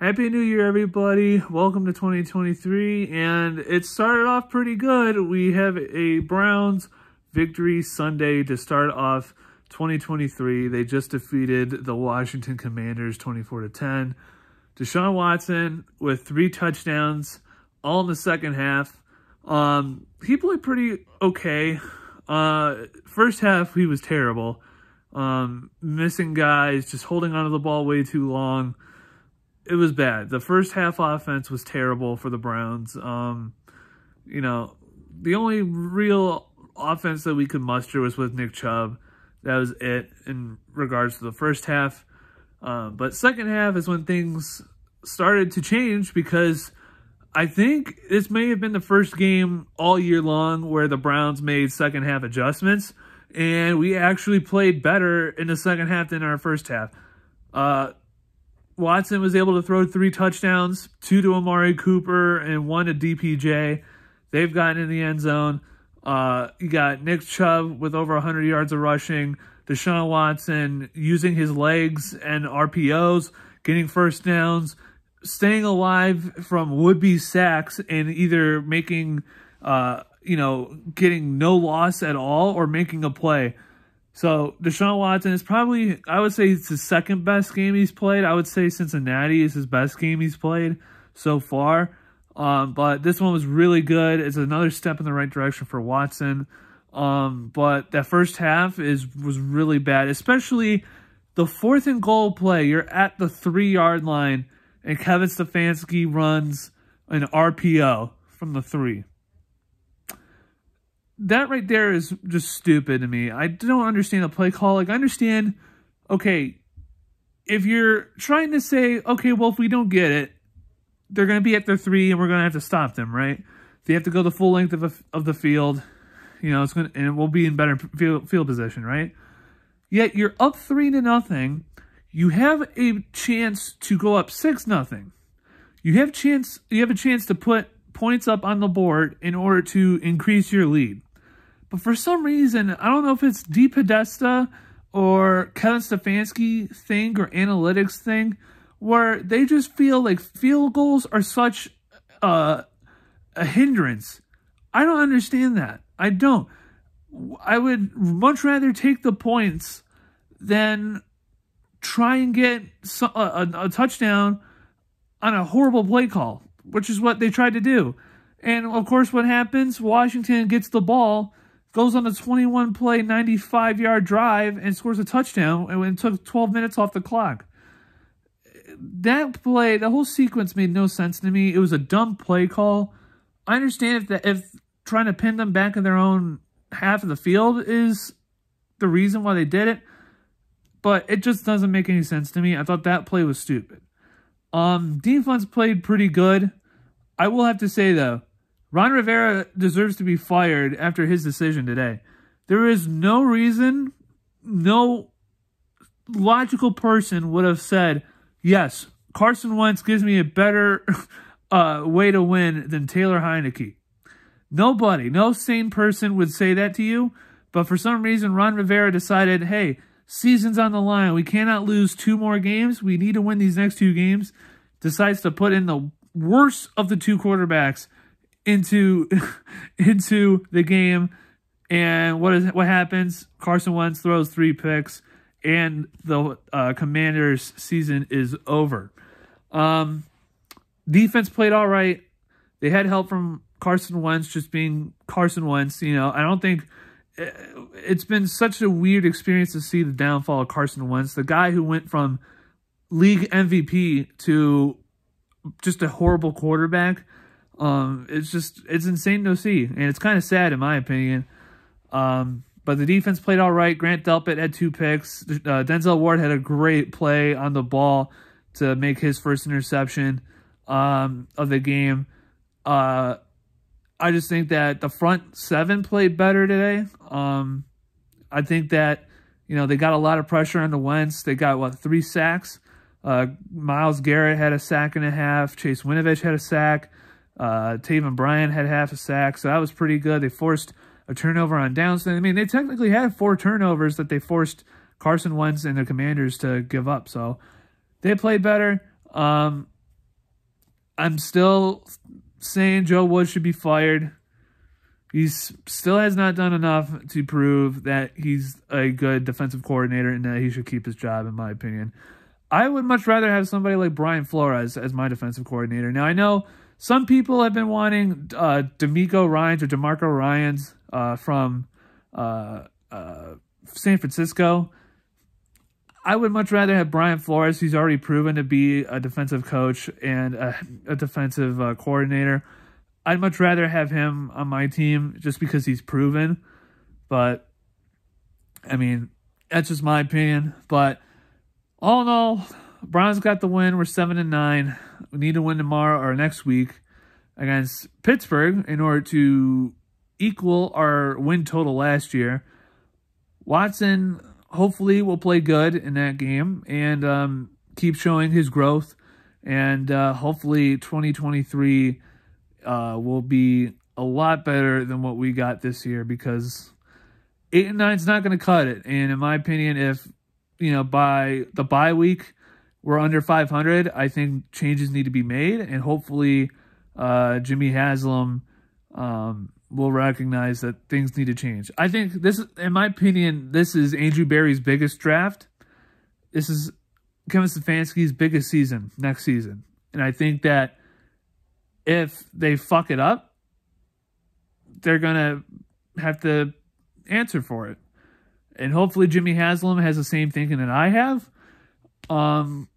Happy New Year, everybody. Welcome to 2023. And it started off pretty good. We have a Browns victory Sunday to start off 2023. They just defeated the Washington Commanders 24 to 10. Deshaun Watson with three touchdowns all in the second half. Um, he played pretty okay. Uh, first half, he was terrible. Um, missing guys, just holding onto the ball way too long it was bad. The first half offense was terrible for the Browns. Um, you know, the only real offense that we could muster was with Nick Chubb. That was it in regards to the first half. Um, but second half is when things started to change because I think this may have been the first game all year long where the Browns made second half adjustments and we actually played better in the second half than our first half. Uh, Watson was able to throw three touchdowns, two to Amari Cooper and one to DPJ. They've gotten in the end zone. Uh, you got Nick Chubb with over 100 yards of rushing. Deshaun Watson using his legs and RPOs, getting first downs, staying alive from would-be sacks and either making, uh, you know, getting no loss at all or making a play. So Deshaun Watson is probably, I would say it's his second best game he's played. I would say Cincinnati is his best game he's played so far. Um, but this one was really good. It's another step in the right direction for Watson. Um, but that first half is was really bad, especially the fourth and goal play. You're at the three yard line, and Kevin Stefanski runs an RPO from the three that right there is just stupid to me. I don't understand the play call. Like, I understand, okay, if you're trying to say, okay, well, if we don't get it, they're going to be at their three and we're going to have to stop them, right? They have to go the full length of, a, of the field, you know, it's going to, and we'll be in better field, field position, right? Yet you're up three to nothing. You have a chance to go up six nothing. You have chance. You have a chance to put points up on the board in order to increase your lead. But for some reason, I don't know if it's DePodesta or Kevin Stefanski thing or analytics thing, where they just feel like field goals are such uh, a hindrance. I don't understand that. I don't. I would much rather take the points than try and get a, a, a touchdown on a horrible play call, which is what they tried to do. And of course, what happens? Washington gets the ball goes on a 21 play, 95 yard drive and scores a touchdown and took 12 minutes off the clock. That play, the whole sequence made no sense to me. It was a dumb play call. I understand if if trying to pin them back in their own half of the field is the reason why they did it, but it just doesn't make any sense to me. I thought that play was stupid. Um, defense played pretty good. I will have to say though, Ron Rivera deserves to be fired after his decision today. There is no reason, no logical person would have said, yes, Carson Wentz gives me a better uh, way to win than Taylor Heinicke. Nobody, no sane person would say that to you. But for some reason, Ron Rivera decided, hey, season's on the line. We cannot lose two more games. We need to win these next two games. Decides to put in the worst of the two quarterbacks into into the game. And what is what happens? Carson Wentz throws three picks, and the uh, Commanders' season is over. Um, defense played all right. They had help from Carson Wentz, just being Carson Wentz. You know, I don't think eh, it's been such a weird experience to see the downfall of Carson Wentz, the guy who went from league MVP to just a horrible quarterback. Um, it's just it's insane to see, and it's kind of sad in my opinion. Um, but the defense played all right. Grant Delpit had two picks. Uh, Denzel Ward had a great play on the ball to make his first interception um, of the game. Uh, I just think that the front seven played better today. Um, I think that you know they got a lot of pressure on the Wentz. They got what three sacks. Uh, Myles Garrett had a sack and a half. Chase Winovich had a sack. Uh, Taven Bryan had half a sack, so that was pretty good. They forced a turnover on downs. I mean, they technically had four turnovers that they forced Carson Wentz and the Commanders to give up. So they played better. Um, I'm still saying Joe Wood should be fired. He still has not done enough to prove that he's a good defensive coordinator and that he should keep his job, in my opinion. I would much rather have somebody like Brian Flores as my defensive coordinator. Now, I know some people have been wanting uh, DeMeco Ryans or DeMarco Ryans uh, from uh, uh, San Francisco. I would much rather have Brian Flores, who's already proven to be a defensive coach and a, a defensive uh, coordinator. I'd much rather have him on my team just because he's proven. But, I mean, that's just my opinion. But, all in all, Browns got the win. We're 7 and 9. We need to win tomorrow or next week against Pittsburgh in order to equal our win total last year. Watson hopefully will play good in that game and um, keep showing his growth. And uh, hopefully 2023 uh, will be a lot better than what we got this year because 8 and 9 is not going to cut it. And in my opinion, if, you know, by the bye week, we're under 500, I think changes need to be made. And hopefully uh, Jimmy Haslam um, will recognize that things need to change. I think this, in my opinion, this is Andrew Berry's biggest draft. This is Kevin Stefanski's biggest season next season. And I think that if they fuck it up, they're going to have to answer for it. And hopefully Jimmy Haslam has the same thinking that I have. Um,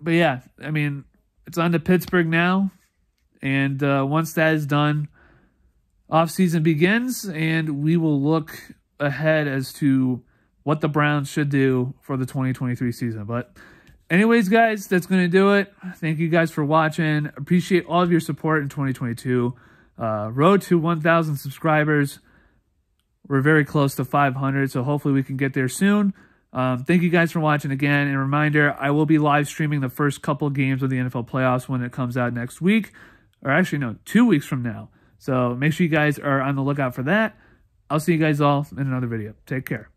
but yeah, I mean, it's on to Pittsburgh now. And uh, once that is done, offseason begins, and we will look ahead as to what the Browns should do for the 2023 season. But anyways, guys, that's going to do it. Thank you guys for watching. Appreciate all of your support in 2022. Uh, road to 1,000 subscribers. We're very close to 500, so hopefully we can get there soon. Um, thank you guys for watching again. And a reminder, I will be live streaming the first couple games of the NFL playoffs when it comes out next week. Or actually, no, two weeks from now. So make sure you guys are on the lookout for that. I'll see you guys all in another video. Take care.